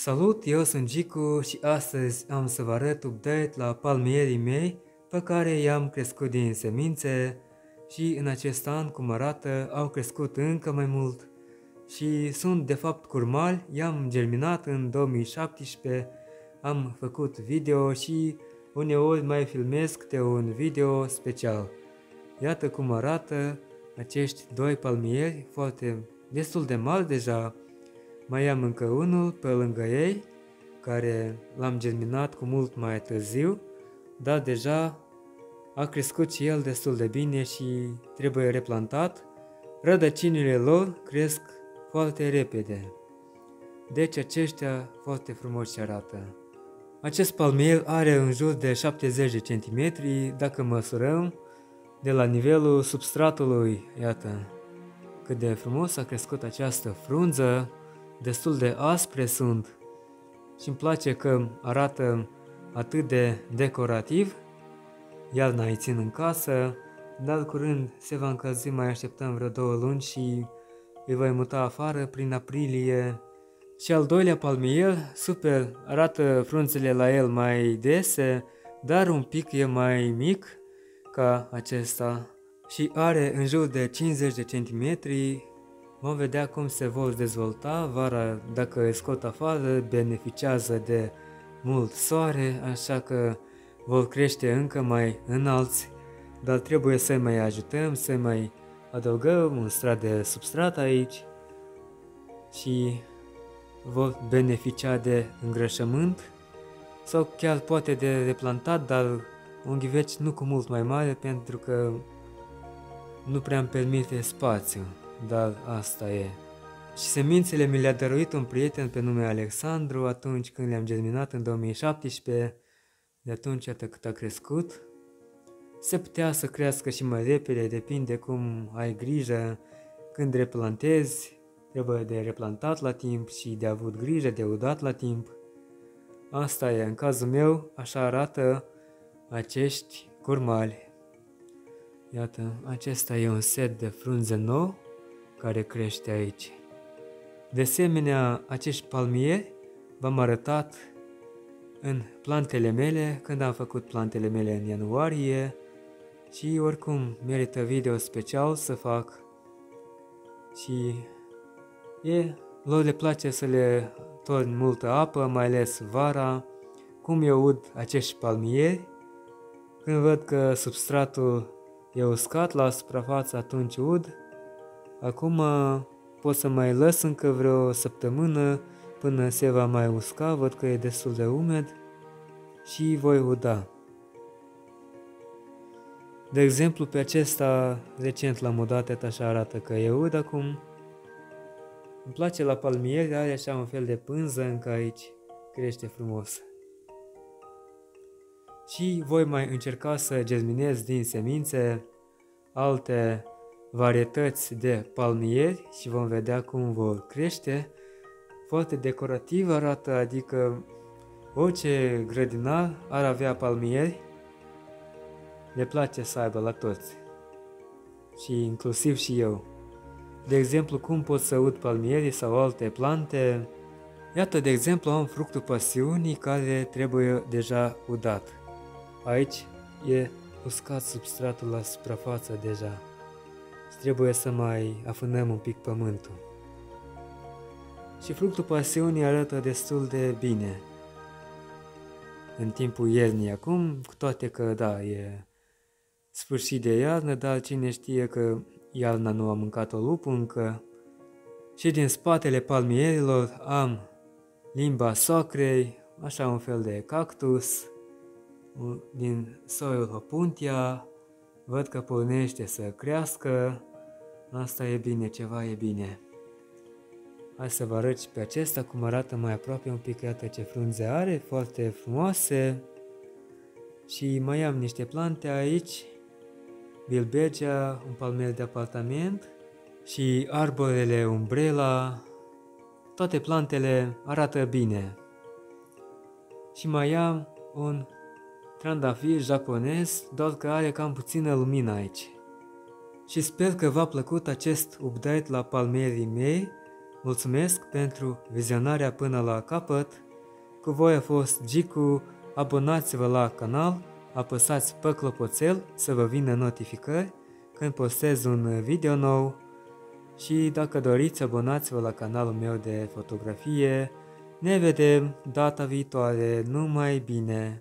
Salut, eu sunt Gicu și astăzi am să vă arăt update la palmierii mei pe care i-am crescut din semințe și în acest an, cum arată, au crescut încă mai mult și sunt de fapt curmali, i-am germinat în 2017, am făcut video și uneori mai filmez câte un video special. Iată cum arată acești doi palmieri foarte destul de mari deja, mai am încă unul pe lângă ei, care l-am germinat cu mult mai târziu, dar deja a crescut și el destul de bine și trebuie replantat. Rădăcinile lor cresc foarte repede. Deci aceștia foarte frumoși arată. Acest palmier are în jur de 70 de centimetri dacă măsurăm de la nivelul substratului, iată cât de frumos a crescut această frunză destul de aspre sunt și îmi place că arată atât de decorativ. Iarna îi țin în casă, dar curând se va încălzi, mai așteptăm vreo două luni și îi voi muta afară prin aprilie. Și al doilea palmier, super, arată frunzele la el mai dese, dar un pic e mai mic ca acesta și are în jur de 50 de centimetri Vom vedea cum se vor dezvolta. Vara dacă îi scot afară, beneficiază de mult soare, așa că vor crește încă mai înalți, dar trebuie să mai ajutăm, să mai adăugăm un strat de substrat aici și vor beneficia de îngrășământ sau chiar poate de replantat, dar un ghiveci nu cu mult mai mare pentru că nu prea îmi permite spațiu dar asta e. Și semințele mi le-a dăruit un prieten pe nume Alexandru atunci când le-am germinat în 2017, de atunci atât cât a crescut. Se putea să crească și mai repede, depinde cum ai grijă când replantezi, trebuie de replantat la timp și de avut grijă de udat la timp. Asta e, în cazul meu, așa arată acești curmali. Iată, acesta e un set de frunze nou care crește aici. De asemenea, acești palmieri v-am arătat în plantele mele, când am făcut plantele mele în ianuarie și oricum merită video special să fac și e, lor le place să le torn multă apă, mai ales vara, cum eu ud acești palmieri, când văd că substratul e uscat la suprafață, atunci ud, Acum pot să mai las încă vreo săptămână până se va mai usca, văd că e destul de umed și voi uda. De exemplu, pe acesta recent l-am udat, așa arată că e ud acum. Îmi place la palmieri, are așa un fel de pânză încă aici, crește frumos. Și voi mai încerca să germinez din semințe alte varietăți de palmieri și vom vedea cum vor crește. Foarte decorativ arată, adică orice grădinar ar avea palmieri, le place să aibă la toți și inclusiv și eu. De exemplu, cum pot să ud palmierii sau alte plante. Iată, de exemplu, am fructul pasiunii care trebuie deja udat. Aici e uscat substratul la suprafață deja trebuie să mai afânăm un pic pământul. Și fructul pasiunii arată destul de bine în timpul iernii acum, cu toate că, da, e sfârșit de iarnă, dar cine știe că iarna nu a mâncat-o lupul încă. Și din spatele palmierilor am limba socrei, așa un fel de cactus, din soiul Hopuntia, văd că pornește să crească, Asta e bine, ceva e bine. Hai să vă arăt și pe acesta cum arată mai aproape un pic, iată ce frunze are, foarte frumoase. Și mai am niște plante aici, bilbegea, un palmier de apartament și arborele umbrela. Toate plantele arată bine. Și mai am un trandafir japonez, doar că are cam puțină lumină aici și sper că v-a plăcut acest update la palmerii mei Mulțumesc pentru vizionarea până la capăt. Cu voi a fost Gicu, abonați-vă la canal, apăsați pe clopoțel să vă vină notificări când postez un video nou și dacă doriți abonați-vă la canalul meu de fotografie. Ne vedem data viitoare, numai bine!